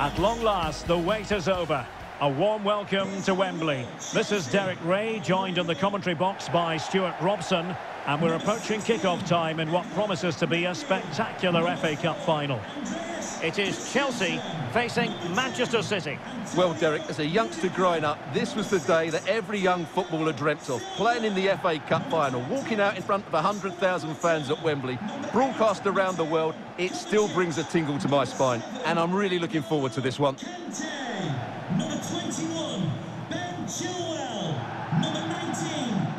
At long last, the wait is over. A warm welcome to Wembley. This is Derek Ray, joined in the commentary box by Stuart Robson. And we're approaching kick-off time in what promises to be a spectacular FA Cup final. It is Chelsea facing Manchester City. Well, Derek, as a youngster growing up, this was the day that every young footballer dreamt of. Playing in the FA Cup final, walking out in front of 100,000 fans at Wembley, broadcast around the world, it still brings a tingle to my spine. And I'm really looking forward to this one. 10, number 21, Ben Chilwell. Number 19,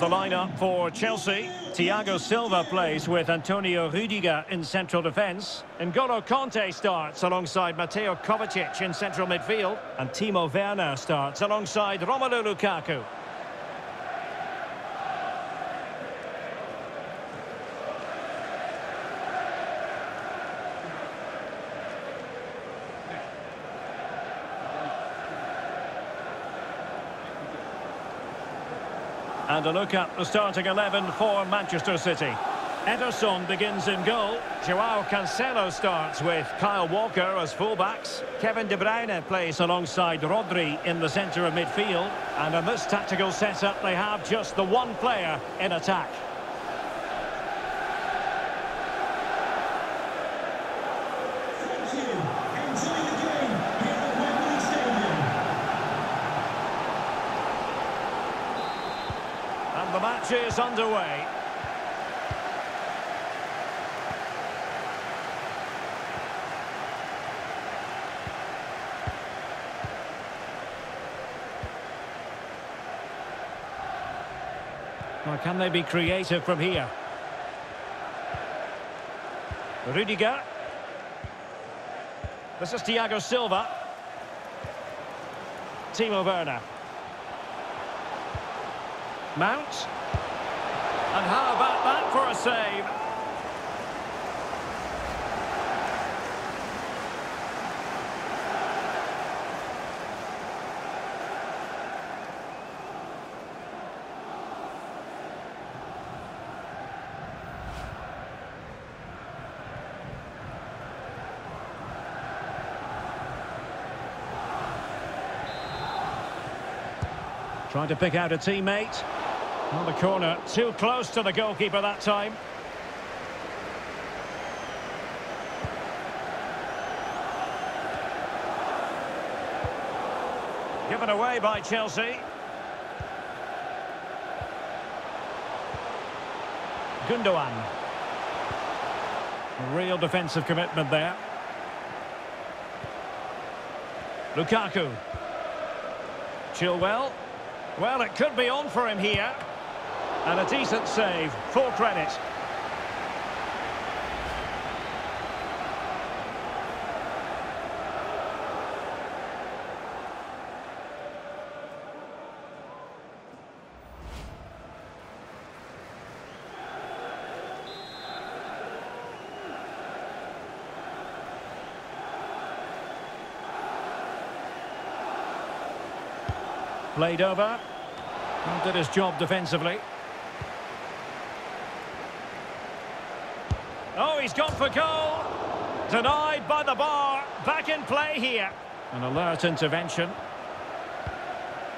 the lineup for Chelsea. Thiago Silva plays with Antonio Rudiger in central defence. N'Golo Kanté starts alongside Mateo Kovacic in central midfield. And Timo Werner starts alongside Romelu Lukaku. And a look at the starting 11 for Manchester City. Ederson begins in goal. Joao Cancelo starts with Kyle Walker as fullbacks. Kevin De Bruyne plays alongside Rodri in the centre of midfield. And in this tactical setup, they have just the one player in attack. thank you. Enjoy the game here at Wembley Stadium. And match is underway. Or can they be creative from here? Rudiger. This is Thiago Silva. Timo Werner. Mount. And how about that for a save? Trying to pick out a teammate. On the corner, too close to the goalkeeper that time. Given away by Chelsea. Gundogan. Real defensive commitment there. Lukaku. Chilwell. Well, it could be on for him here. And a decent save. Full credit. Played over. And did his job defensively. He's gone for goal. Denied by the bar. Back in play here. An alert intervention.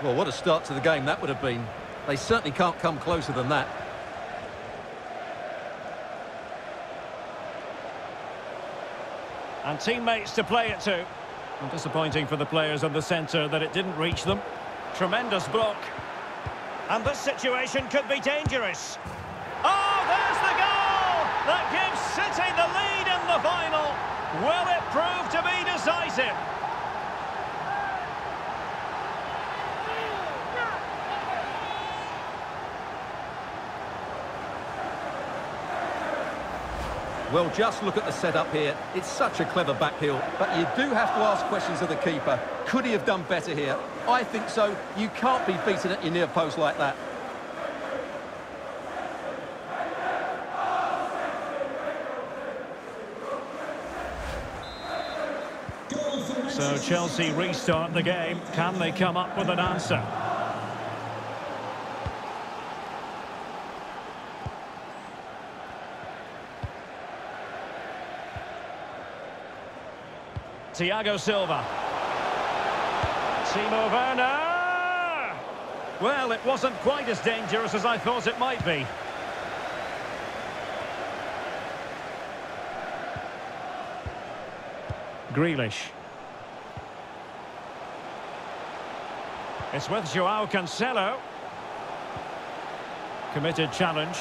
Well, what a start to the game that would have been. They certainly can't come closer than that. And teammates to play it to. And disappointing for the players in the centre that it didn't reach them. Tremendous block. And this situation could be dangerous. Oh, there's the goal! That gives City the lead in the final. Will it prove to be decisive? Well, just look at the setup here. It's such a clever back heel, but you do have to ask questions of the keeper. Could he have done better here? I think so. You can't be beaten at your near post like that. So Chelsea restart the game. Can they come up with an answer? Thiago Silva. Timo Werner! Well, it wasn't quite as dangerous as I thought it might be. Grealish. It's with Joao Cancelo. Committed challenge.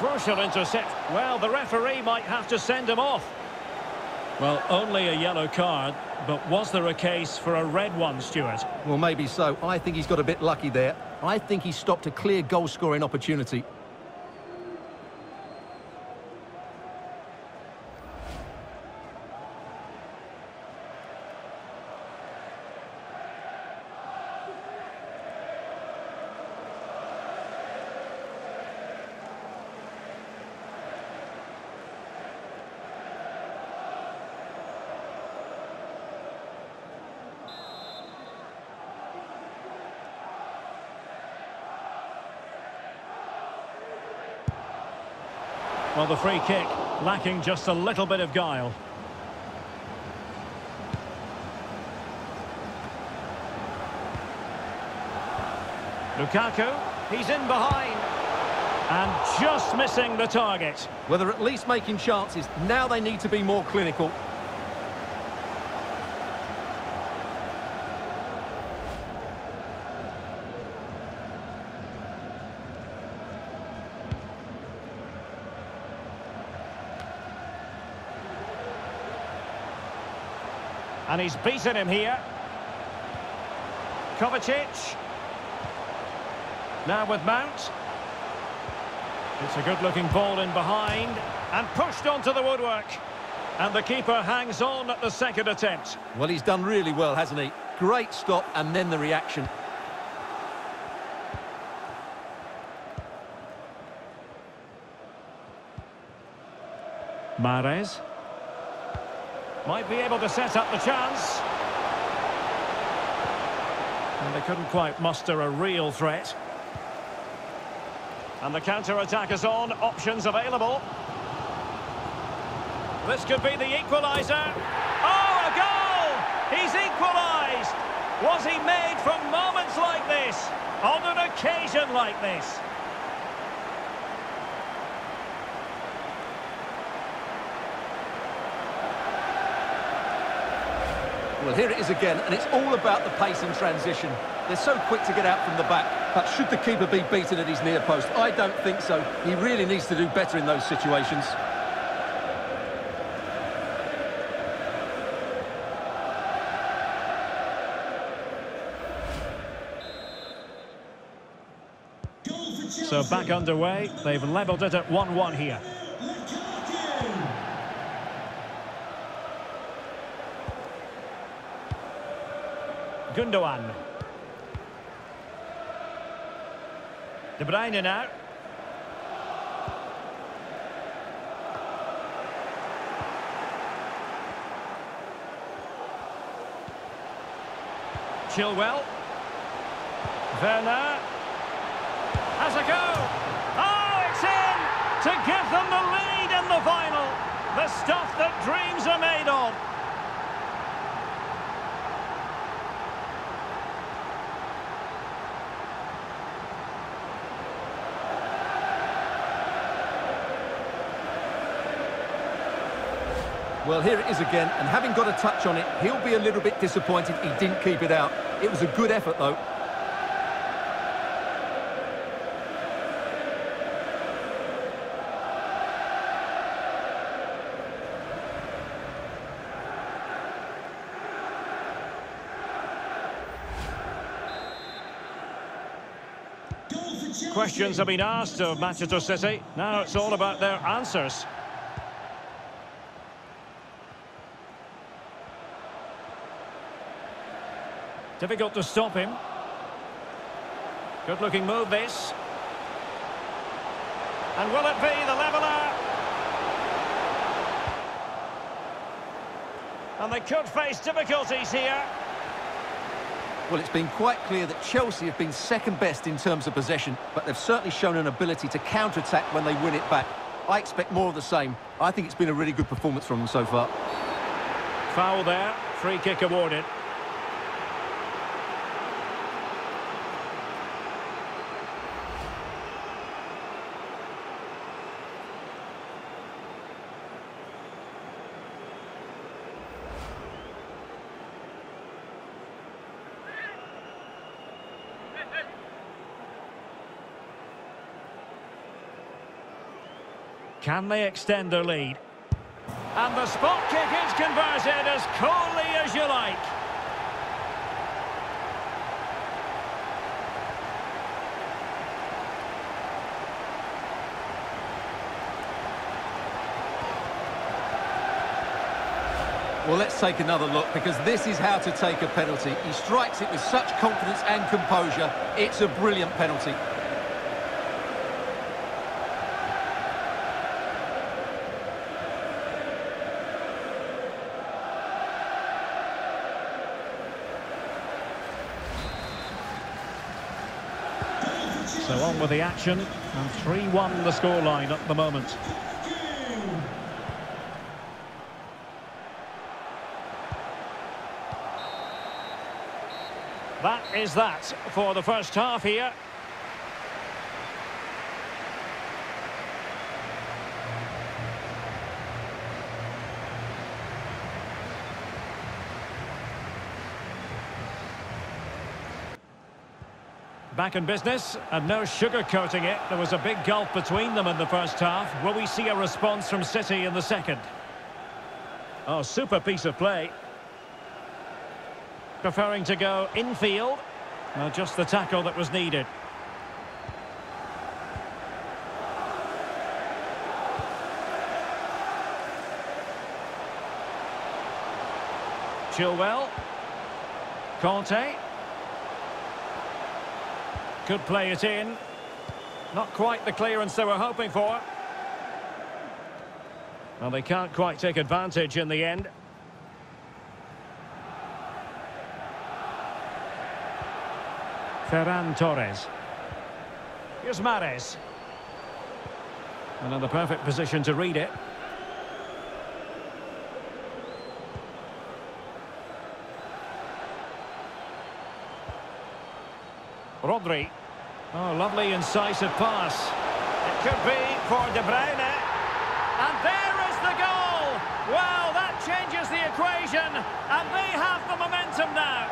Crucial intercept. Well, the referee might have to send him off. Well, only a yellow card, but was there a case for a red one, Stuart? Well, maybe so. I think he's got a bit lucky there. I think he stopped a clear goal-scoring opportunity. Well, the free kick lacking just a little bit of guile. Lukaku, he's in behind. And just missing the target. Well, they're at least making chances. Now they need to be more clinical. And he's beaten him here. Kovacic. Now with Mount. It's a good-looking ball in behind. And pushed onto the woodwork. And the keeper hangs on at the second attempt. Well, he's done really well, hasn't he? Great stop and then the reaction. Mahrez. Might be able to set up the chance. And they couldn't quite muster a real threat. And the counter-attack is on, options available. This could be the equaliser. Oh, a goal! He's equalised! Was he made from moments like this? On an occasion like this? Well, here it is again, and it's all about the pace in transition. They're so quick to get out from the back, but should the keeper be beaten at his near post? I don't think so. He really needs to do better in those situations. So back underway. They've levelled it at 1-1 here. Gundogan. De Bruyne now. Chilwell. Werner. Has a go. Oh, it's in! To give them the lead in the final. The stuff that dreams are made of. Well, here it is again, and having got a touch on it, he'll be a little bit disappointed he didn't keep it out. It was a good effort, though. Questions have been asked of Manchester City. Now it's all about their answers. Difficult to stop him. Good looking move this. And will it be the leveller? And they could face difficulties here. Well, it's been quite clear that Chelsea have been second best in terms of possession, but they've certainly shown an ability to counter-attack when they win it back. I expect more of the same. I think it's been a really good performance from them so far. Foul there. Free kick awarded. Can they extend their lead? And the spot kick is converted as coolly as you like. Well, let's take another look because this is how to take a penalty. He strikes it with such confidence and composure. It's a brilliant penalty. So with the action, and 3-1 the scoreline at the moment. That is that for the first half here. Back in business, and no sugarcoating it. There was a big gulf between them in the first half. Will we see a response from City in the second? Oh, super piece of play. Preferring to go infield. Well, just the tackle that was needed. Chilwell. Kanté. Could play it in. Not quite the clearance they were hoping for. Well, they can't quite take advantage in the end. Ferran Torres. Here's Mahrez. Another perfect position to read it. Rodri. Oh, lovely incisive pass. It could be for De Bruyne. And there is the goal! Well, that changes the equation, and they have the momentum now.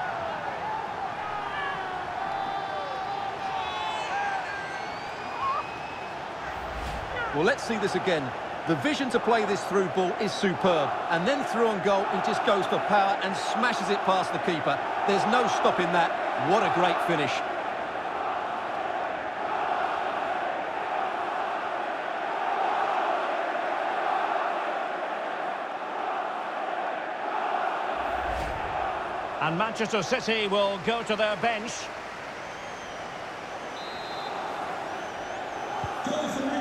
Well, let's see this again. The vision to play this through ball is superb. And then through on goal, he just goes for power and smashes it past the keeper. There's no stopping that. What a great finish. And Manchester City will go to their bench.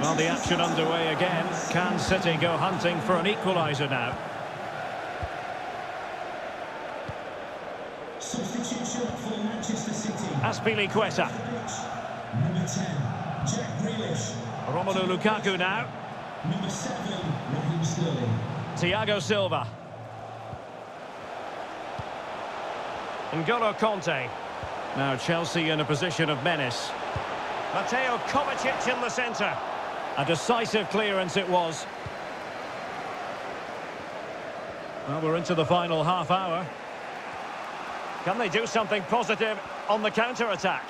Well, the action underway again. Can City go hunting for an equaliser now? Substitution for Manchester City. Azpilicueta. Number 10, Jack Grealish. Romelu Lukaku now. Number 7, Raheem Sterling. Thiago Silva. N'Golo Kanté. Now Chelsea in a position of menace. Mateo Kovacic in the centre. A decisive clearance it was. Well, we're into the final half hour. Can they do something positive on the counter-attack?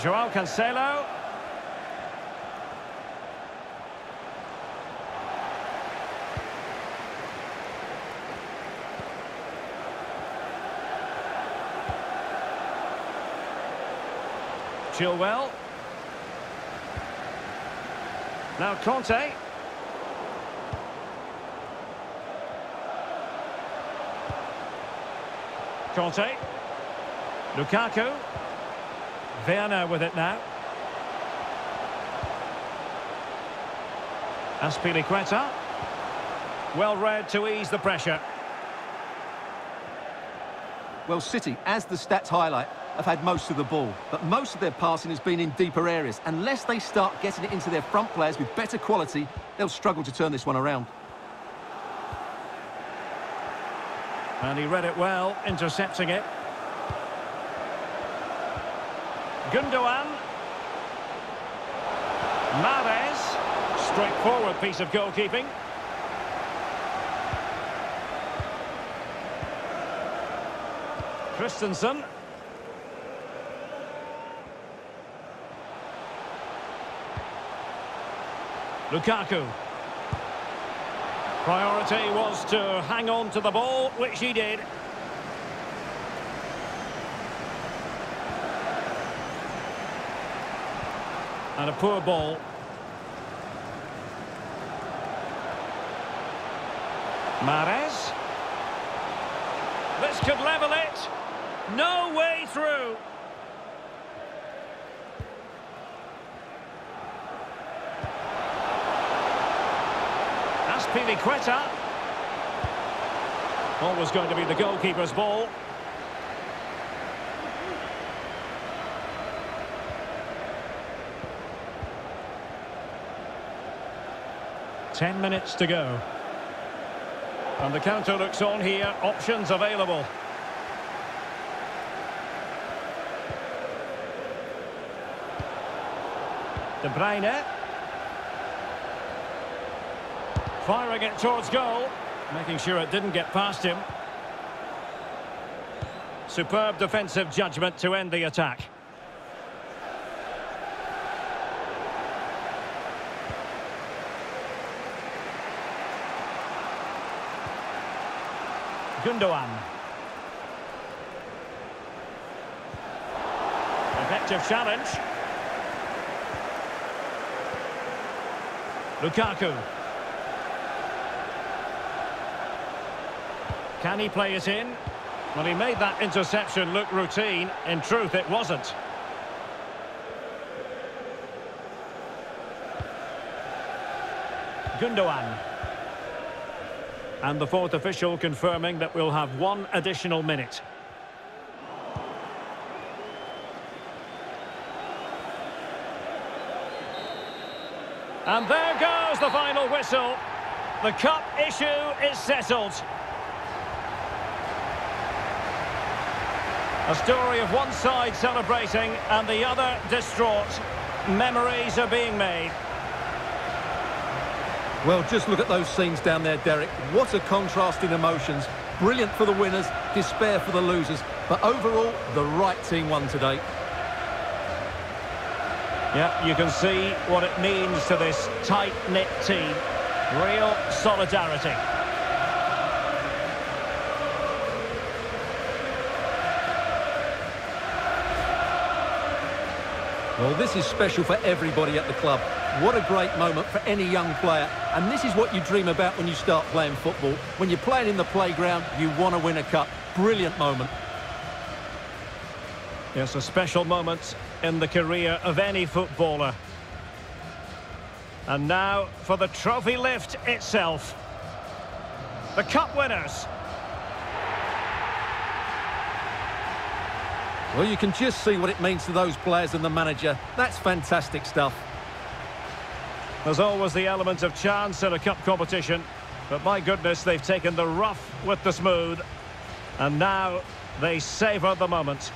Joao Cancelo. Chilwell. Now Kanté. Kanté. Lukaku. Werner with it now. Azpilicueta. Well read to ease the pressure. Well, City, as the stats highlight, have had most of the ball, but most of their passing has been in deeper areas. Unless they start getting it into their front players with better quality, they'll struggle to turn this one around. And he read it well, intercepting it. Gundogan. Mahrez. Straightforward piece of goalkeeping. Christensen. Lukaku. Priority was to hang on to the ball, which he did. And a poor ball. Mahrez. This could level it. No way through. Azpilicueta. Always going to be the goalkeeper's ball. Ten minutes to go. And the counter looks on here. Options available. De Bruyne. Firing it towards goal. Making sure it didn't get past him. Superb defensive judgment to end the attack. Gundogan. Effective challenge. Lukaku. Can he play it in? Well, he made that interception look routine. In truth, it wasn't. Gundogan. And the fourth official confirming that we'll have one additional minute. And there goes the final whistle. The cup issue is settled. A story of one side celebrating and the other distraught. Memories are being made. Well, just look at those scenes down there, Derek. What a contrast in emotions. Brilliant for the winners, despair for the losers. But overall, the right team won today. Yeah, you can see what it means to this tight-knit team. Real solidarity. Well, this is special for everybody at the club. What a great moment for any young player. And this is what you dream about when you start playing football. When you're playing in the playground, you want to win a cup. Brilliant moment. Yes, a special moment in the career of any footballer. And now for the trophy lift itself. The cup winners. Well, you can just see what it means to those players and the manager. That's fantastic stuff. There's always the element of chance in a cup competition. But my goodness, they've taken the rough with the smooth. And now they savour the moment.